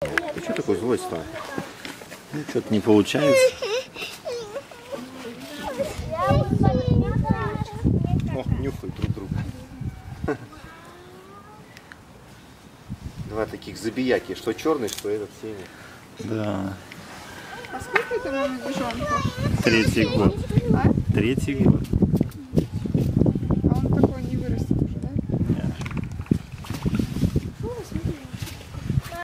Ты что такой злой стал? Ну, что-то не получается. О, нюхают друг друга. Два таких забияки, что черный, что этот синий. Да, А сколько этому медвежонку? третий год. А? Третий год.